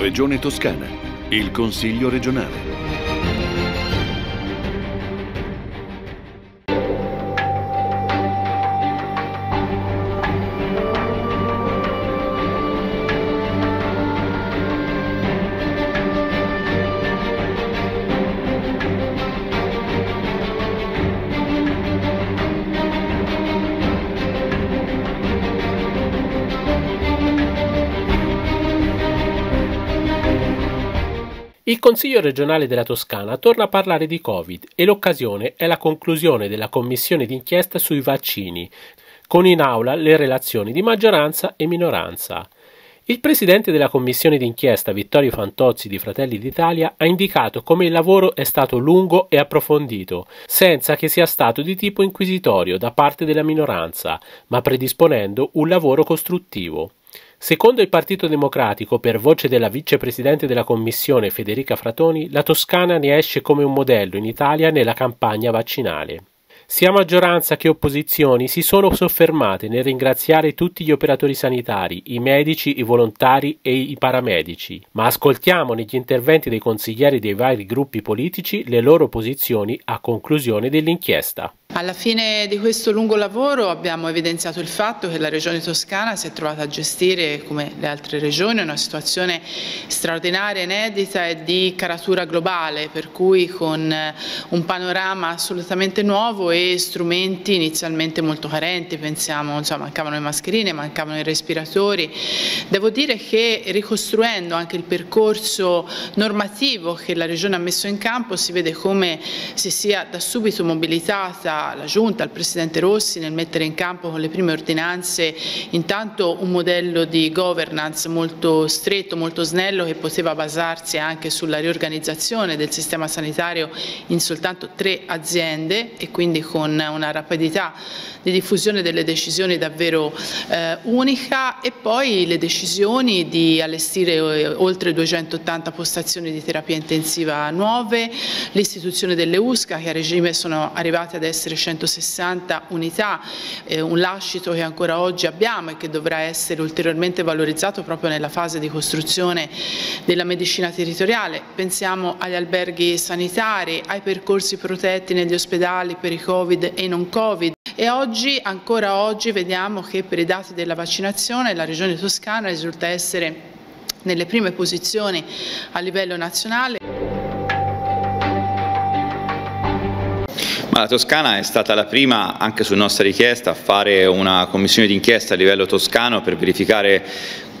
Regione Toscana, il Consiglio regionale. Il Consiglio regionale della Toscana torna a parlare di Covid e l'occasione è la conclusione della commissione d'inchiesta sui vaccini, con in aula le relazioni di maggioranza e minoranza. Il presidente della commissione d'inchiesta, Vittorio Fantozzi di Fratelli d'Italia, ha indicato come il lavoro è stato lungo e approfondito, senza che sia stato di tipo inquisitorio da parte della minoranza, ma predisponendo un lavoro costruttivo. Secondo il Partito Democratico, per voce della vicepresidente della Commissione Federica Fratoni, la Toscana ne esce come un modello in Italia nella campagna vaccinale. Sia maggioranza che opposizioni si sono soffermate nel ringraziare tutti gli operatori sanitari, i medici, i volontari e i paramedici, ma ascoltiamo negli interventi dei consiglieri dei vari gruppi politici le loro posizioni a conclusione dell'inchiesta. Alla fine di questo lungo lavoro abbiamo evidenziato il fatto che la Regione Toscana si è trovata a gestire, come le altre regioni, una situazione straordinaria, inedita e di caratura globale, per cui con un panorama assolutamente nuovo e strumenti inizialmente molto carenti, pensiamo, insomma, mancavano le mascherine, mancavano i respiratori. Devo dire che ricostruendo anche il percorso normativo che la Regione ha messo in campo si vede come si sia da subito mobilitata la Giunta, il Presidente Rossi nel mettere in campo con le prime ordinanze intanto un modello di governance molto stretto, molto snello che poteva basarsi anche sulla riorganizzazione del sistema sanitario in soltanto tre aziende e quindi con una rapidità di diffusione delle decisioni davvero eh, unica e poi le decisioni di allestire eh, oltre 280 postazioni di terapia intensiva nuove, l'istituzione delle USCA che a regime sono arrivate ad essere 160 unità, eh, un lascito che ancora oggi abbiamo e che dovrà essere ulteriormente valorizzato proprio nella fase di costruzione della medicina territoriale. Pensiamo agli alberghi sanitari, ai percorsi protetti negli ospedali per i Covid e non Covid. E oggi, ancora oggi, vediamo che per i dati della vaccinazione la Regione Toscana risulta essere nelle prime posizioni a livello nazionale. La Toscana è stata la prima, anche su nostra richiesta, a fare una commissione d'inchiesta a livello toscano per verificare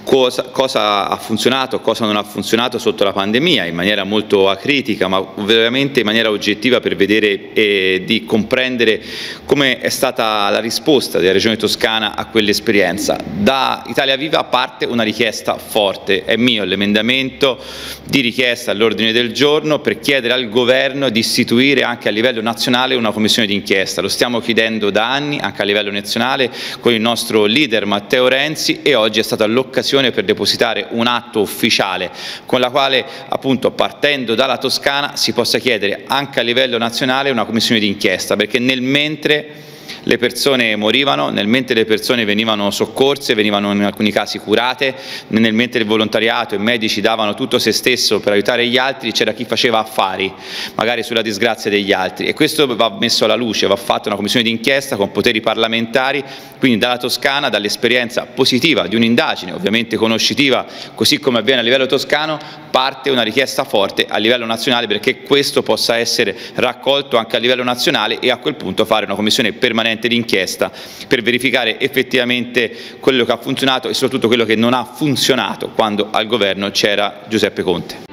cosa, cosa, ha funzionato, cosa non ha funzionato sotto la pandemia in maniera molto acritica ma veramente in maniera oggettiva per vedere e di comprendere come è stata la risposta della Regione Toscana a quell'esperienza. Da Italia Viva parte una richiesta forte, è mio l'emendamento di richiesta all'ordine del giorno per chiedere al Governo di istituire anche a livello nazionale una commissione d'inchiesta, lo stiamo chiedendo da anni anche a livello nazionale con il nostro leader Matteo Renzi e oggi è stata l'occasione l'occasione per depositare un atto ufficiale con la quale appunto partendo dalla Toscana si possa chiedere anche a livello nazionale una commissione d'inchiesta perché nel mentre le persone morivano, nel mentre le persone venivano soccorse, venivano in alcuni casi curate, nel mentre il volontariato e i medici davano tutto se stesso per aiutare gli altri, c'era chi faceva affari, magari sulla disgrazia degli altri. E questo va messo alla luce, va fatta una commissione d'inchiesta con poteri parlamentari, quindi dalla Toscana, dall'esperienza positiva di un'indagine, ovviamente conoscitiva, così come avviene a livello toscano, parte una richiesta forte a livello nazionale perché questo possa essere raccolto anche a livello nazionale e a quel punto fare una commissione permanente d'inchiesta per verificare effettivamente quello che ha funzionato e soprattutto quello che non ha funzionato quando al governo c'era Giuseppe Conte.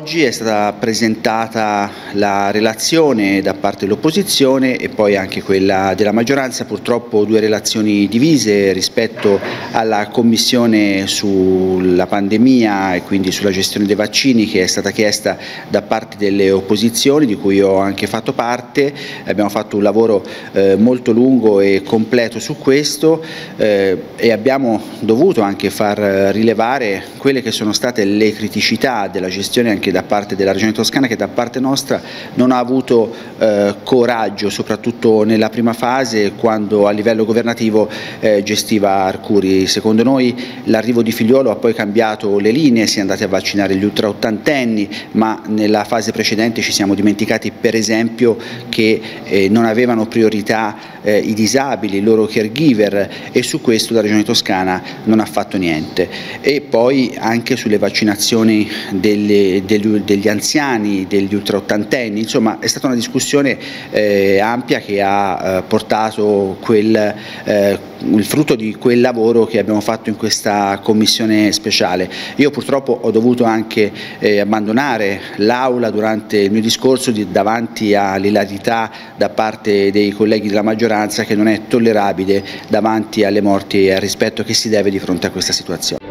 Oggi è stata presentata la relazione da parte dell'opposizione e poi anche quella della maggioranza, purtroppo due relazioni divise rispetto alla commissione sulla pandemia e quindi sulla gestione dei vaccini che è stata chiesta da parte delle opposizioni di cui ho anche fatto parte, abbiamo fatto un lavoro eh, molto lungo e completo su questo eh, e abbiamo dovuto anche far rilevare quelle che sono state le criticità della gestione anche da parte della Regione Toscana che da parte nostra non ha avuto eh, coraggio, soprattutto nella prima fase quando a livello governativo eh, gestiva Arcuri. Secondo noi l'arrivo di Figliuolo ha poi cambiato le linee, si è andati a vaccinare gli ultra ottantenni, ma nella fase precedente ci siamo dimenticati per esempio che eh, non avevano priorità eh, i disabili, i loro caregiver e su questo la Regione Toscana non ha fatto niente. E poi anche sulle vaccinazioni delle, degli, degli, anziani, degli ultraottantenni, insomma è stata una discussione eh, ampia che ha eh, portato quel, eh, il frutto di quel lavoro che abbiamo fatto in questa commissione speciale. Io purtroppo ho dovuto anche eh, abbandonare l'aula durante il mio discorso di, davanti all'ilarità da parte dei colleghi della maggioranza che non è tollerabile davanti alle morti e al rispetto che si deve di fronte a questa situazione.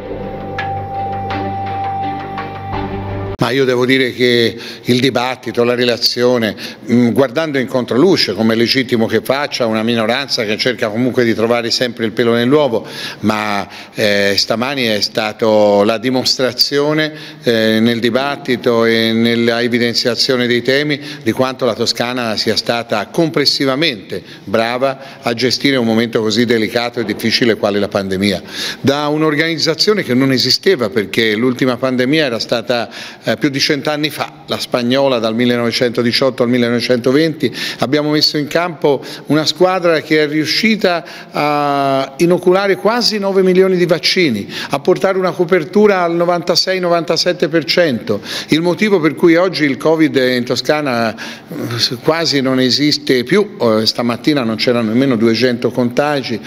Ma io devo dire che il dibattito, la relazione, mm, guardando in controluce, come è legittimo che faccia una minoranza che cerca comunque di trovare sempre il pelo nell'uovo, ma eh, stamani è stata la dimostrazione eh, nel dibattito e nella evidenziazione dei temi di quanto la Toscana sia stata complessivamente brava a gestire un momento così delicato e difficile quale la pandemia. Da un'organizzazione che non esisteva perché l'ultima pandemia era stata eh, più di cent'anni fa, la spagnola dal 1918 al 1920, abbiamo messo in campo una squadra che è riuscita a inoculare quasi 9 milioni di vaccini, a portare una copertura al 96-97%, il motivo per cui oggi il Covid in Toscana eh, quasi non esiste più, eh, stamattina non c'erano nemmeno 200 contagi.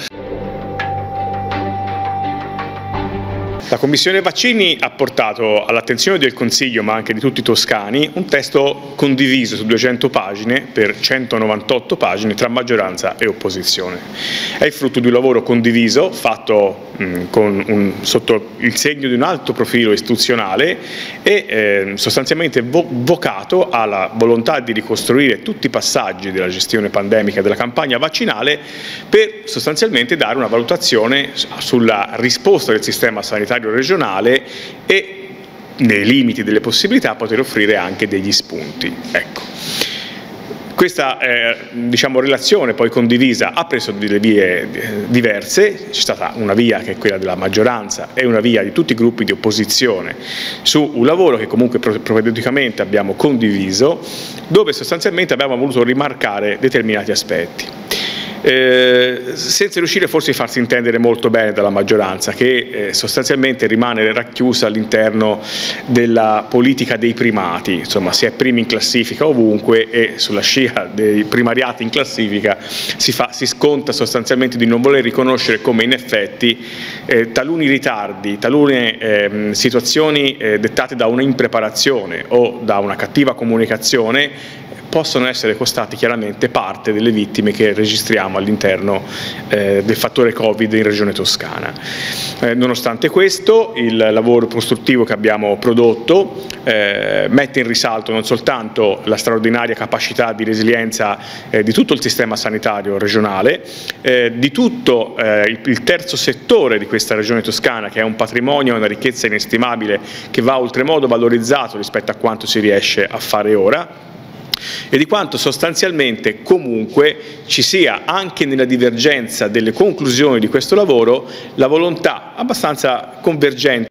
La Commissione Vaccini ha portato all'attenzione del Consiglio, ma anche di tutti i toscani, un testo condiviso su 200 pagine per 198 pagine tra maggioranza e opposizione. È il frutto di un lavoro condiviso fatto mh, un, sotto il segno di un alto profilo istituzionale e eh, sostanzialmente vo vocato alla volontà di ricostruire tutti i passaggi della gestione pandemica della campagna vaccinale per sostanzialmente dare una valutazione sulla risposta del sistema sanitario sanitario regionale e nei limiti delle possibilità poter offrire anche degli spunti. Ecco. Questa eh, diciamo, relazione poi condivisa ha preso delle vie eh, diverse, c'è stata una via che è quella della maggioranza e una via di tutti i gruppi di opposizione su un lavoro che comunque provvedicamente abbiamo condiviso, dove sostanzialmente abbiamo voluto rimarcare determinati aspetti. Eh, senza riuscire forse a farsi intendere molto bene dalla maggioranza che eh, sostanzialmente rimane racchiusa all'interno della politica dei primati, insomma si è primi in classifica ovunque e sulla scia dei primariati in classifica si, fa, si sconta sostanzialmente di non voler riconoscere come in effetti eh, taluni ritardi, talune ehm, situazioni eh, dettate da una impreparazione o da una cattiva comunicazione possono essere costati chiaramente parte delle vittime che registriamo all'interno eh, del fattore Covid in Regione Toscana. Eh, nonostante questo il lavoro costruttivo che abbiamo prodotto eh, mette in risalto non soltanto la straordinaria capacità di resilienza eh, di tutto il sistema sanitario regionale, eh, di tutto eh, il, il terzo settore di questa Regione Toscana che è un patrimonio e una ricchezza inestimabile che va oltremodo valorizzato rispetto a quanto si riesce a fare ora e di quanto sostanzialmente comunque ci sia anche nella divergenza delle conclusioni di questo lavoro la volontà abbastanza convergente.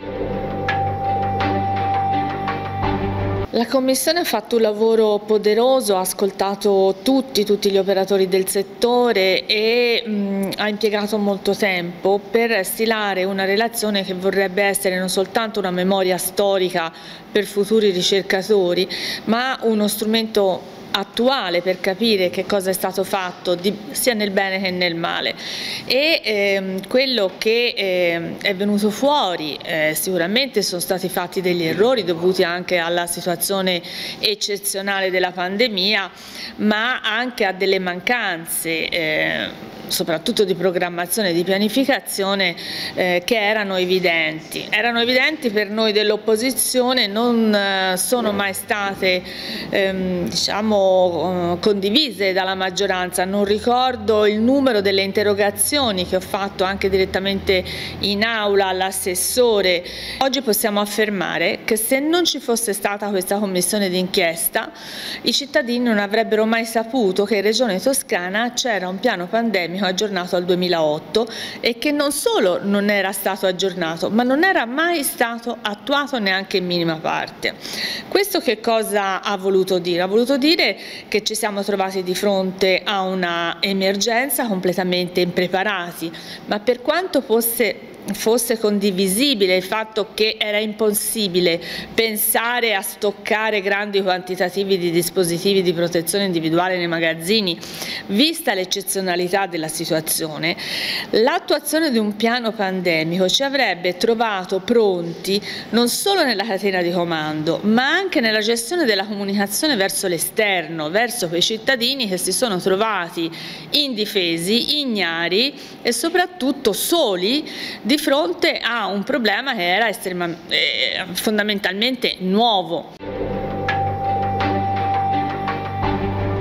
La Commissione ha fatto un lavoro poderoso, ha ascoltato tutti, tutti gli operatori del settore e mh, ha impiegato molto tempo per stilare una relazione che vorrebbe essere non soltanto una memoria storica per futuri ricercatori, ma uno strumento attuale per capire che cosa è stato fatto di, sia nel bene che nel male e ehm, quello che eh, è venuto fuori eh, sicuramente sono stati fatti degli errori dovuti anche alla situazione eccezionale della pandemia ma anche a delle mancanze eh, soprattutto di programmazione e di pianificazione eh, che erano evidenti. Erano evidenti per noi dell'opposizione, non eh, sono mai state ehm, diciamo, condivise dalla maggioranza, non ricordo il numero delle interrogazioni che ho fatto anche direttamente in aula all'assessore. Oggi possiamo affermare che se non ci fosse stata questa commissione d'inchiesta i cittadini non avrebbero mai saputo che in Regione Toscana c'era un piano pandemico aggiornato al 2008 e che non solo non era stato aggiornato ma non era mai stato attuato neanche in minima parte. Questo che cosa ha voluto dire? Ha voluto dire che ci siamo trovati di fronte a una emergenza completamente impreparati, ma per quanto fosse fosse condivisibile il fatto che era impossibile pensare a stoccare grandi quantitativi di dispositivi di protezione individuale nei magazzini, vista l'eccezionalità della situazione, l'attuazione di un piano pandemico ci avrebbe trovato pronti non solo nella catena di comando, ma anche nella gestione della comunicazione verso l'esterno, verso quei cittadini che si sono trovati indifesi, ignari e soprattutto soli di fronte a un problema che era eh, fondamentalmente nuovo.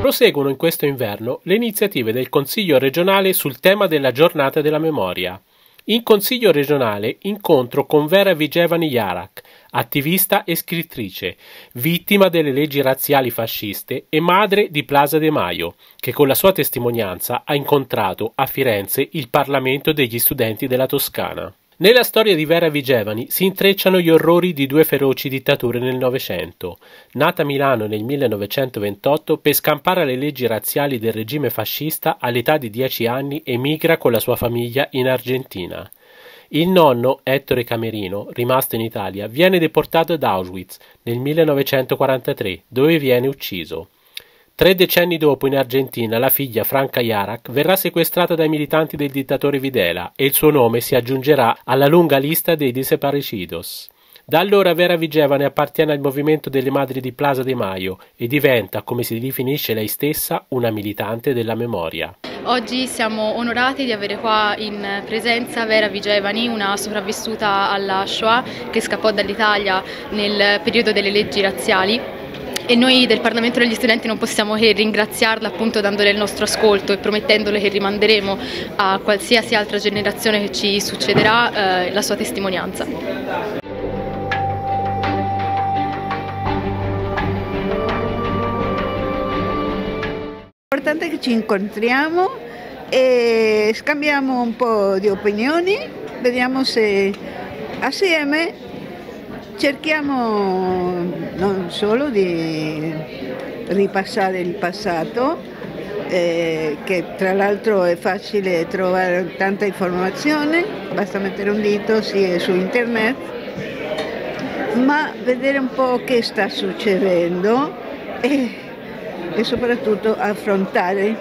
Proseguono in questo inverno le iniziative del Consiglio regionale sul tema della giornata della memoria. In Consiglio regionale incontro con Vera Vigevani Yarak, attivista e scrittrice, vittima delle leggi razziali fasciste e madre di Plaza De Maio, che con la sua testimonianza ha incontrato a Firenze il Parlamento degli studenti della Toscana. Nella storia di Vera Vigevani si intrecciano gli orrori di due feroci dittature nel Novecento. Nata a Milano nel 1928, per scampare alle leggi razziali del regime fascista, all'età di dieci anni emigra con la sua famiglia in Argentina. Il nonno, Ettore Camerino, rimasto in Italia, viene deportato ad Auschwitz nel 1943, dove viene ucciso. Tre decenni dopo in Argentina la figlia Franca Yarak verrà sequestrata dai militanti del dittatore Videla e il suo nome si aggiungerà alla lunga lista dei desaparecidos. Da allora Vera Vigevane appartiene al movimento delle madri di Plaza de Maio e diventa, come si definisce lei stessa, una militante della memoria. Oggi siamo onorati di avere qua in presenza Vera Vigevani, una sopravvissuta alla Shoah che scappò dall'Italia nel periodo delle leggi razziali e noi del Parlamento degli Studenti non possiamo che ringraziarla appunto dandole il nostro ascolto e promettendole che rimanderemo a qualsiasi altra generazione che ci succederà eh, la sua testimonianza. L'importante è che ci incontriamo e scambiamo un po' di opinioni, vediamo se assieme cerchiamo non solo di ripassare il passato, eh, che tra l'altro è facile trovare tanta informazione, basta mettere un dito sì, su internet, ma vedere un po' che sta succedendo e, e soprattutto affrontare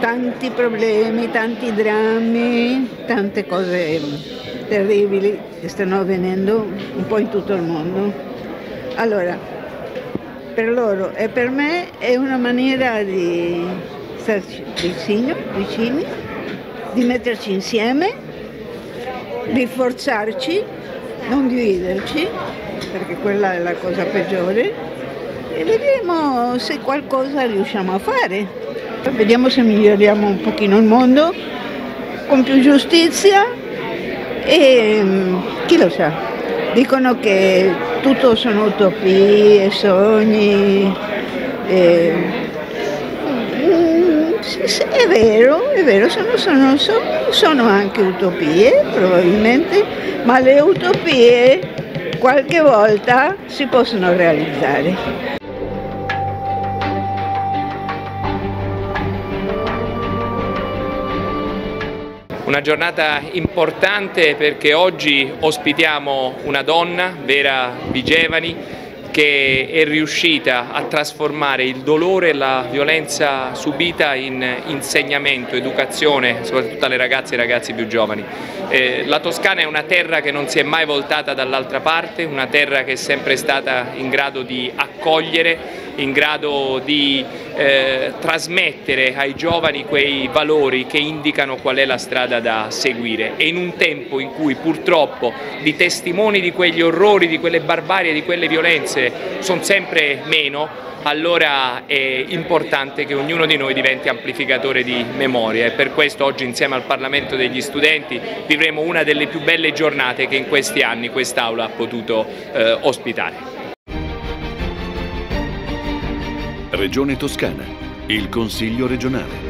tanti problemi, tanti drammi, tante cose terribili che stanno avvenendo un po' in tutto il mondo. Allora, per loro e per me è una maniera di starci vicino, vicini, di metterci insieme, di forzarci, non dividerci, perché quella è la cosa peggiore, e vediamo se qualcosa riusciamo a fare. Vediamo se miglioriamo un pochino il mondo con più giustizia e mm, chi lo sa, dicono che tutto sono utopie, sogni. E, mm, è vero, è vero, sono, sono, sono anche utopie probabilmente, ma le utopie qualche volta si possono realizzare. Una giornata importante perché oggi ospitiamo una donna, Vera Vigevani, che è riuscita a trasformare il dolore e la violenza subita in insegnamento, educazione, soprattutto alle ragazze e ai ragazzi più giovani. Eh, la Toscana è una terra che non si è mai voltata dall'altra parte, una terra che è sempre stata in grado di accogliere, in grado di eh, trasmettere ai giovani quei valori che indicano qual è la strada da seguire e in un tempo in cui purtroppo di testimoni di quegli orrori, di quelle barbarie, di quelle violenze sono sempre meno, allora è importante che ognuno di noi diventi amplificatore di memoria e per questo oggi insieme al Parlamento degli studenti vivremo una delle più belle giornate che in questi anni quest'Aula ha potuto eh, ospitare. Regione Toscana, il Consiglio regionale.